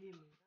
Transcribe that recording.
Amen